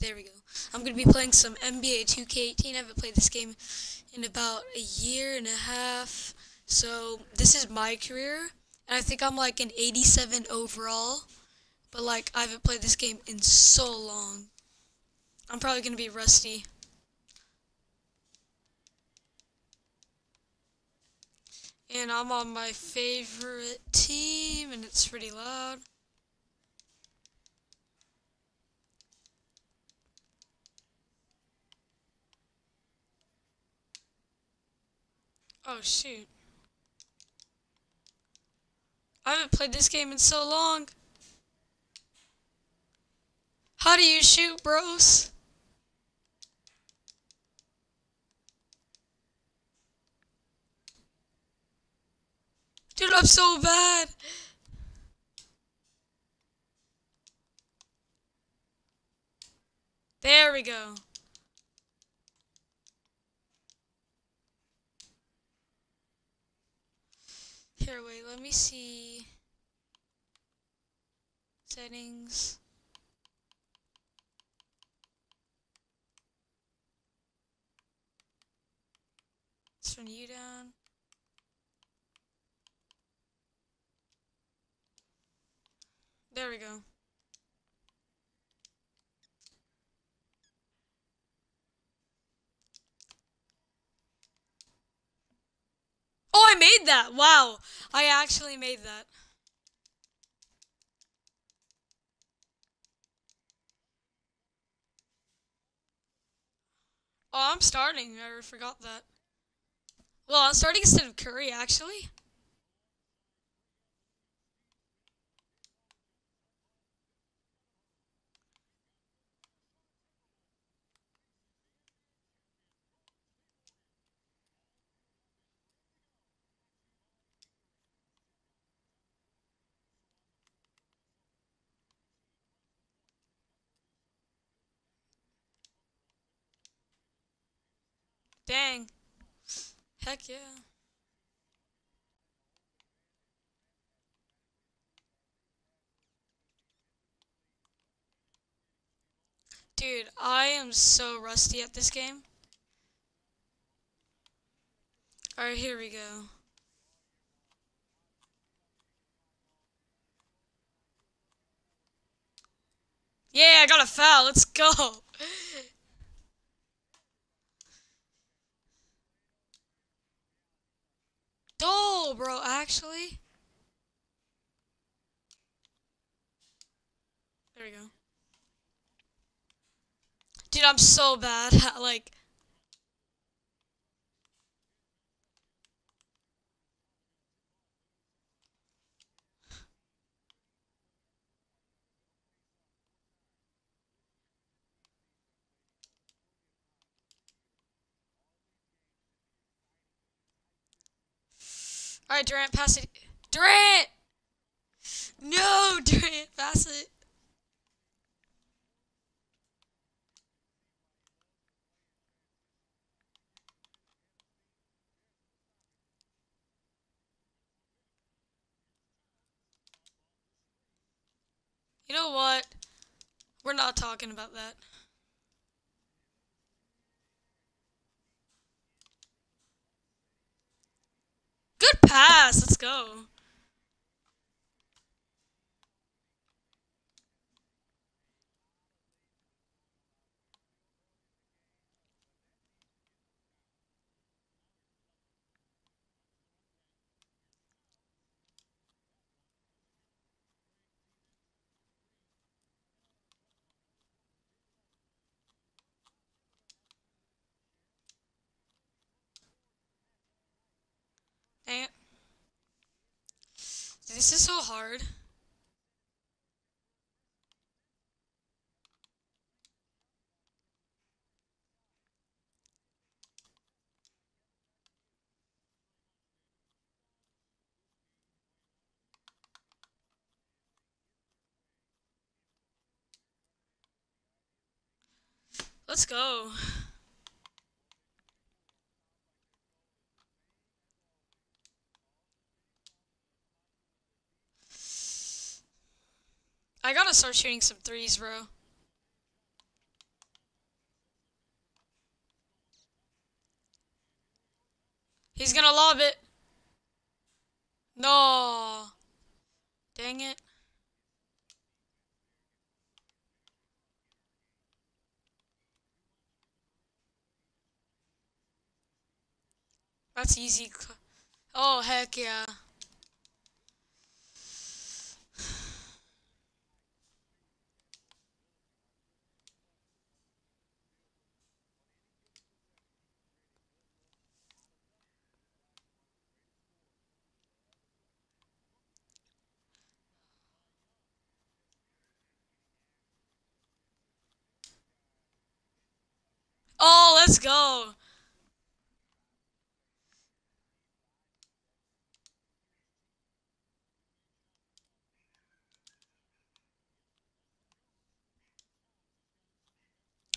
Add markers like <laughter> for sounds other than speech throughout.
There we go. I'm gonna be playing some NBA 2K18. I haven't played this game in about a year and a half. So this is my career, and I think I'm like an 87 overall. But like I haven't played this game in so long. I'm probably gonna be rusty. And I'm on my favorite team, and it's pretty loud. Oh shoot. I haven't played this game in so long. How do you shoot, bros? Dude, I'm so bad. There we go. Wait, let me see. Settings. Let's turn you down. There we go. Oh, I made that. Wow. I actually made that. Oh, I'm starting. I forgot that. Well, I'm starting instead of Curry, actually. Dang. Heck yeah. Dude, I am so rusty at this game. Alright, here we go. Yeah, I got a foul. Let's go. <laughs> Oh, bro, actually. There we go. Dude, I'm so bad <laughs> at, like... All right, Durant, pass it. Durant! No, <laughs> Durant, pass it. You know what? We're not talking about that. Good pass. Let's go. This is so hard. Let's go. I gotta start shooting some threes, bro. He's gonna lob it. No. Dang it. That's easy. Oh, heck yeah. Let's go.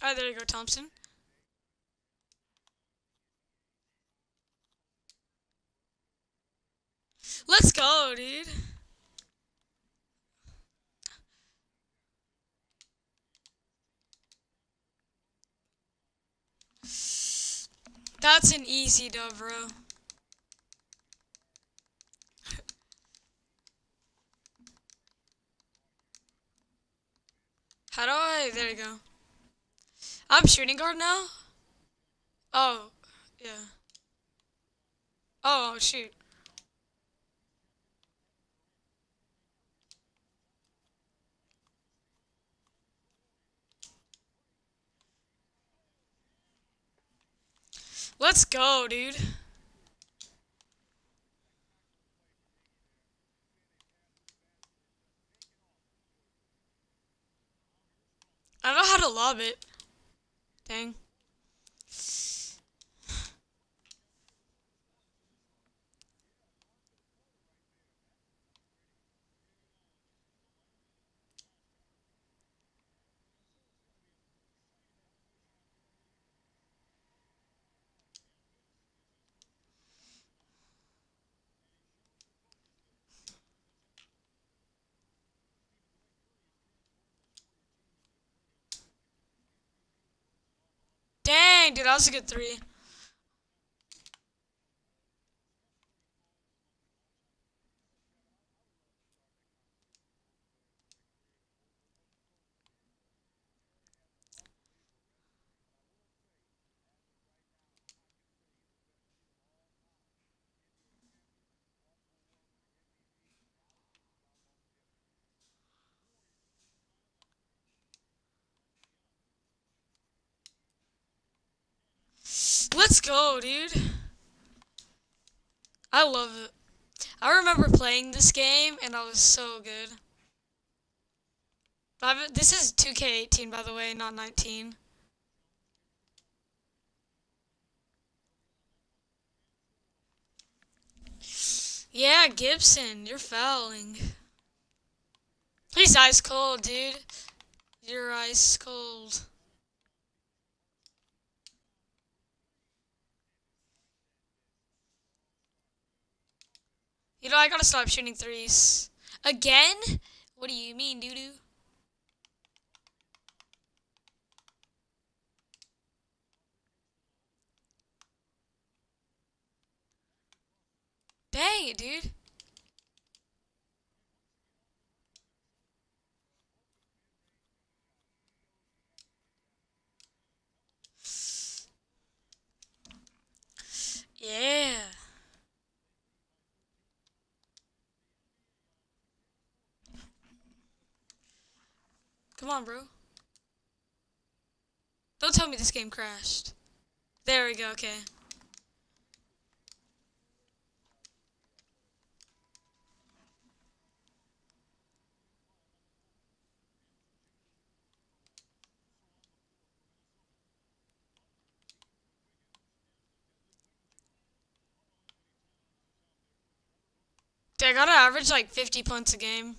All right, there you go, Thompson. Let's go, dude. That's an easy dub, bro. <laughs> How do I? There you go. I'm shooting guard now? Oh, yeah. Oh, shoot. Let's go, dude. I don't know how to lob it. Dang. Dang, dude, that was good three. Let's go, dude. I love it. I remember playing this game, and I was so good. this is 2K18, by the way, not 19. Yeah, Gibson, you're fouling. He's ice cold, dude. You're ice cold. You know, I gotta stop shooting threes. Again? What do you mean, doo-doo? Dang it, dude. Yeah. Come on, bro. Don't tell me this game crashed. There we go, okay. I gotta average like 50 points a game.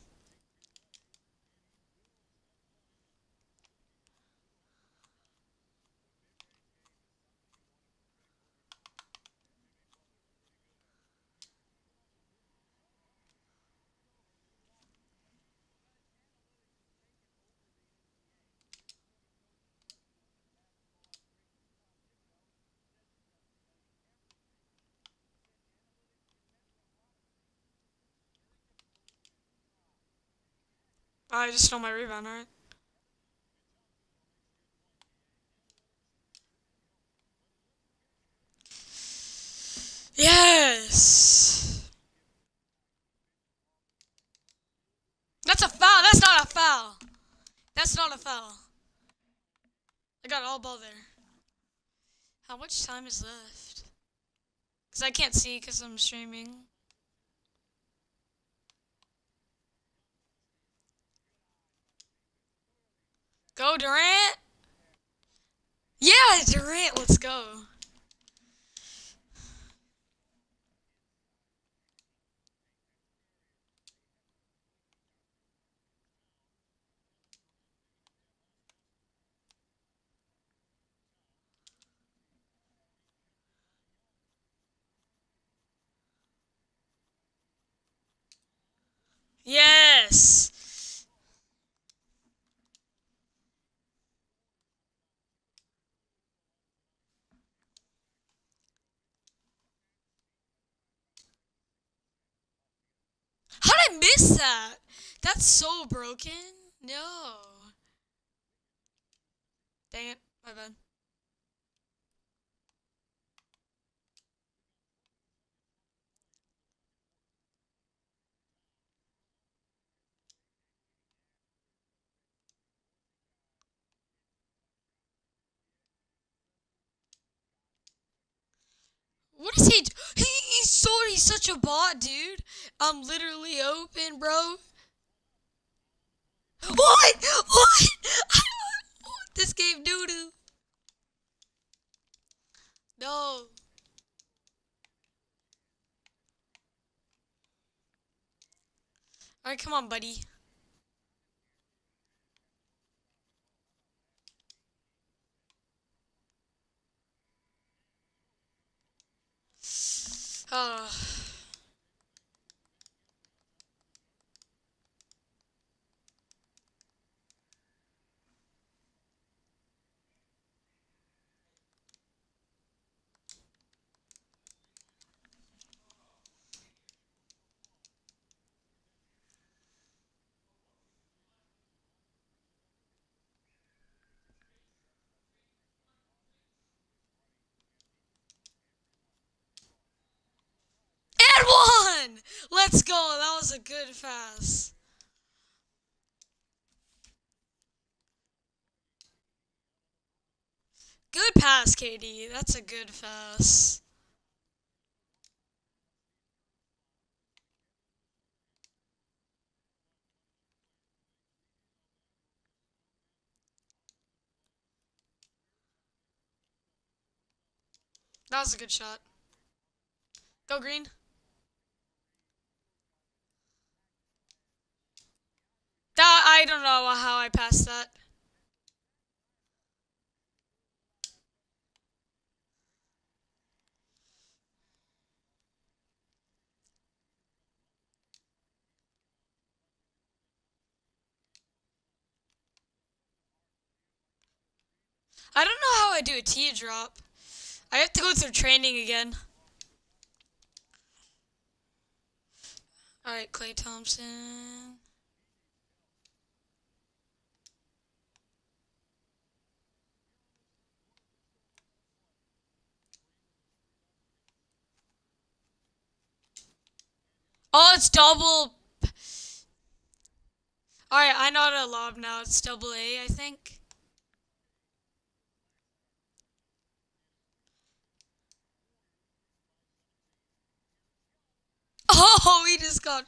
Oh, I just stole my rebound, alright. Yes! That's a foul! That's not a foul! That's not a foul. I got all ball there. How much time is left? Because I can't see because I'm streaming. Durant! Yeah, Durant, let's go. Yes! How that? That's so broken. No. Dang it. My bad. What is he? d- He, he's such a bot, dude. I'm literally open, bro. What? What? <laughs> this game doo doo. No. All right, come on, buddy. Uh, and one. Let's go. That was a good pass. Good pass, KD. That's a good pass. That was a good shot. Go green. I don't know how I passed that. I don't know how I do a teardrop. I have to go through training again. Alright, Klay Thompson. Oh, it's double. Alright, I know how to lob now. It's double A, I think. <laughs> Oh, he just got.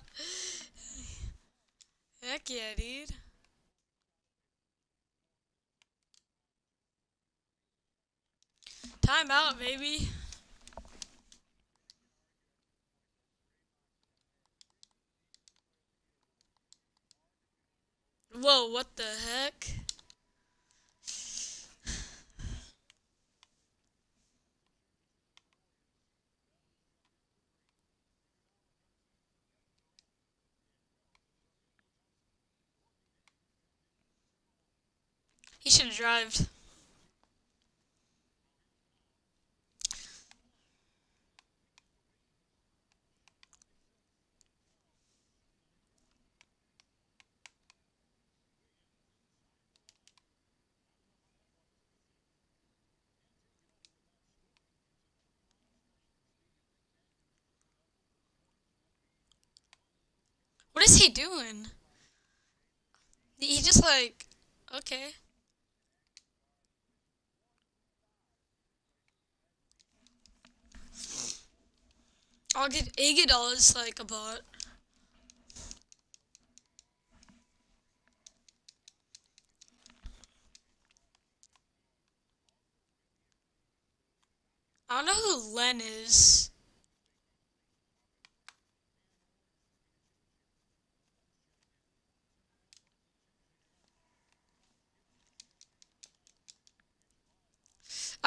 Heck yeah, dude. Time out, baby. Whoa, what the heck? He should have drived. What is he doing? He just like, okay. I'll get Iguodala like a bot. I don't know who Len is.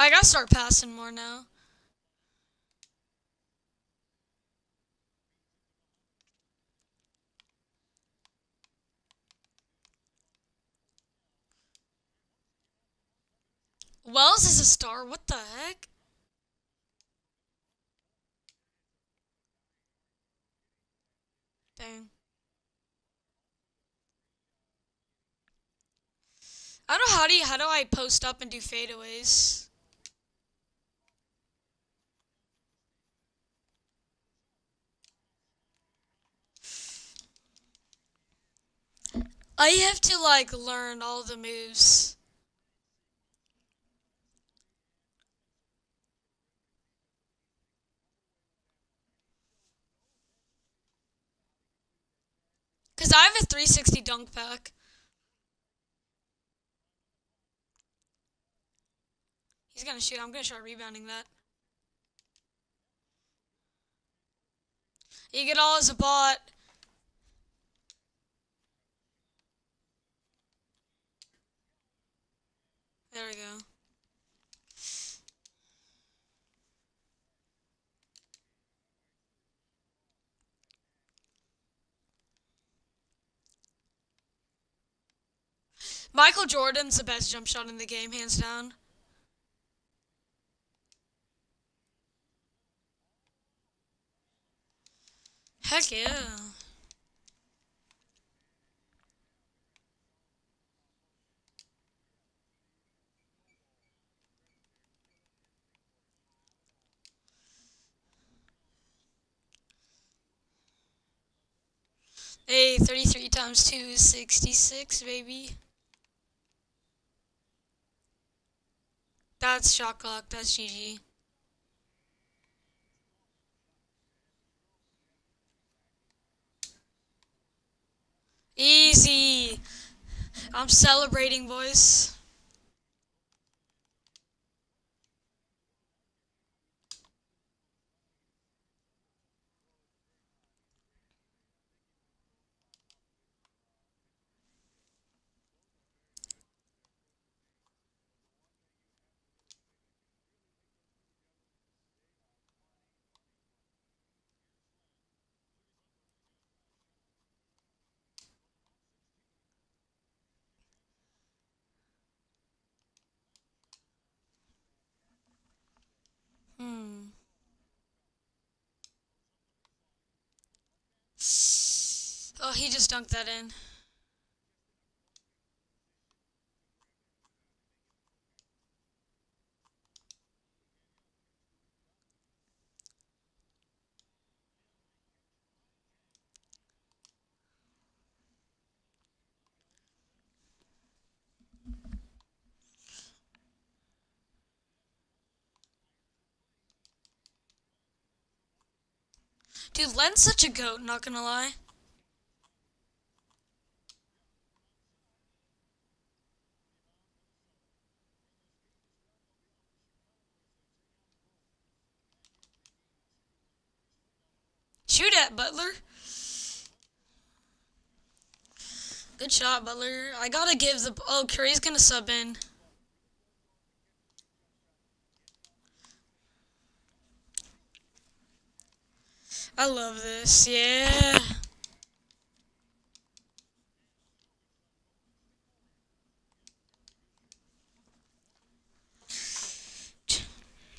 I gotta start passing more now. Wells is a star. What the heck? Dang. I don't know how do you, how do I post up and do fadeaways? I have to like learn all the moves. Because I have a 360 dunk pack. He's to shoot. I'm to start rebounding that. You get all as a bot. There we go. Michael Jordan's the best jump shot in the game, hands down. Heck yeah. Hey, 33 times 2 is 66, baby. That's shot clock. That's GG. Easy. I'm celebrating, boys. Oh, he just dunked that in. Dude, Len's such a goat, not gonna lie. Shoot at Butler. Good shot, Butler. I gotta give the... Oh, Curry's gonna sub in. I love this, yeah.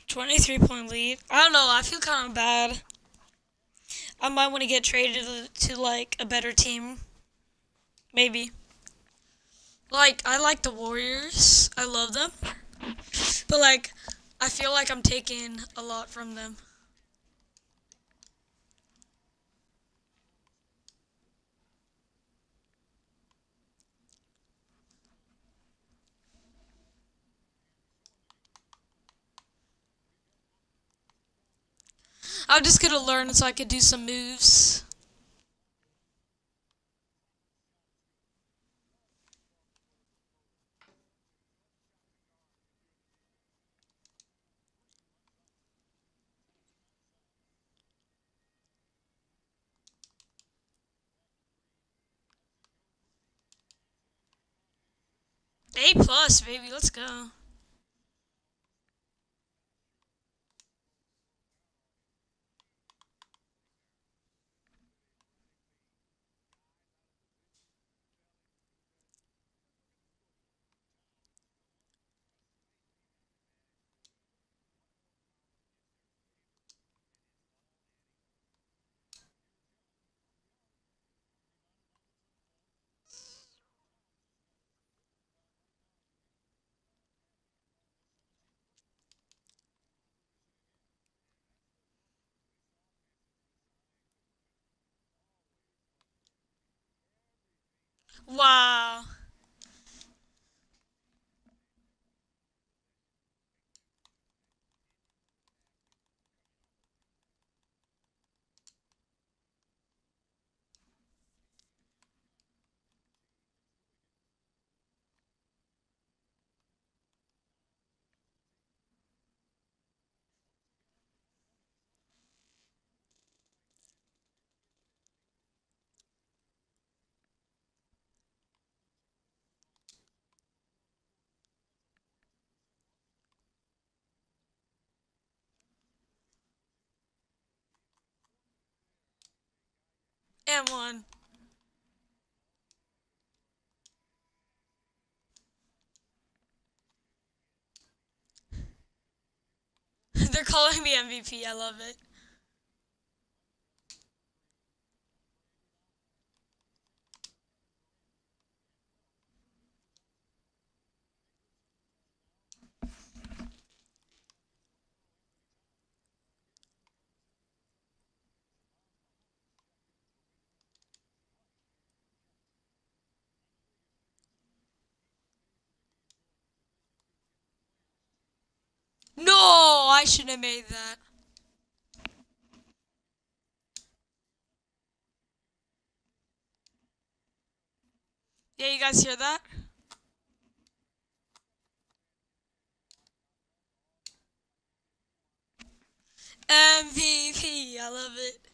Twenty-three point lead. I don't know. I feel kind of bad. I might want to get traded to, like a better team. Maybe. Like I like the Warriors. I love them. But like I feel like I'm taking a lot from them. I'm just gonna learn so I could do some moves. A plus, baby. Let's go. Wow. One. <laughs> They're calling me MVP. I love it. No, I shouldn't have made that. Yeah, you guys hear that? MVP, I love it.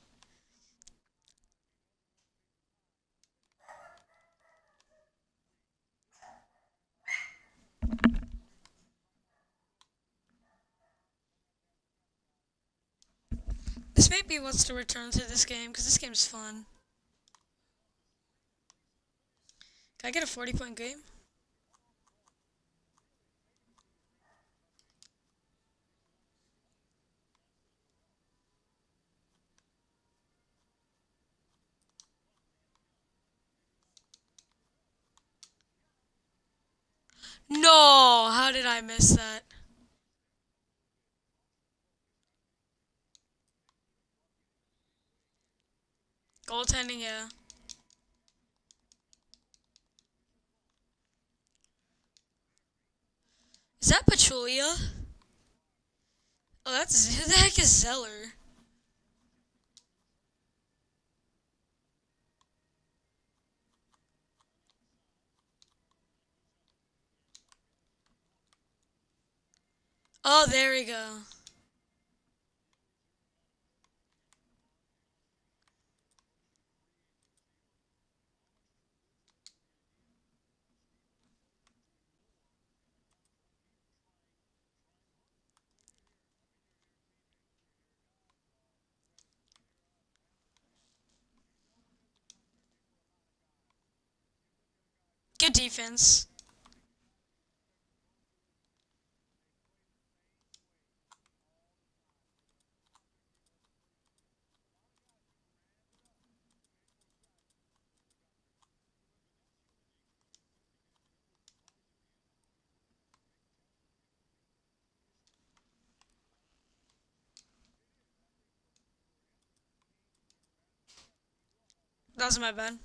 This maybe wants to return to this game because this game's fun. Can I get a 40 point game? No, how did I miss that? Goaltending, yeah. Is that Pachulia? Oh, that's who the heck is Zeller? Oh, there we go. Good defense. That was my bad.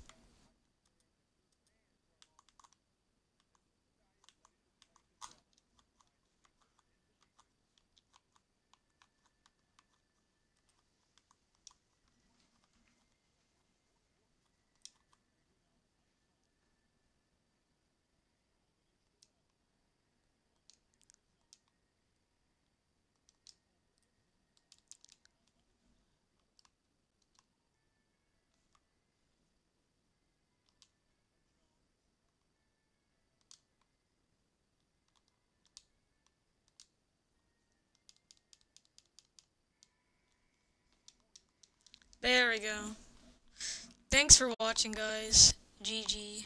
There we go. Thanks for watching, guys. GG.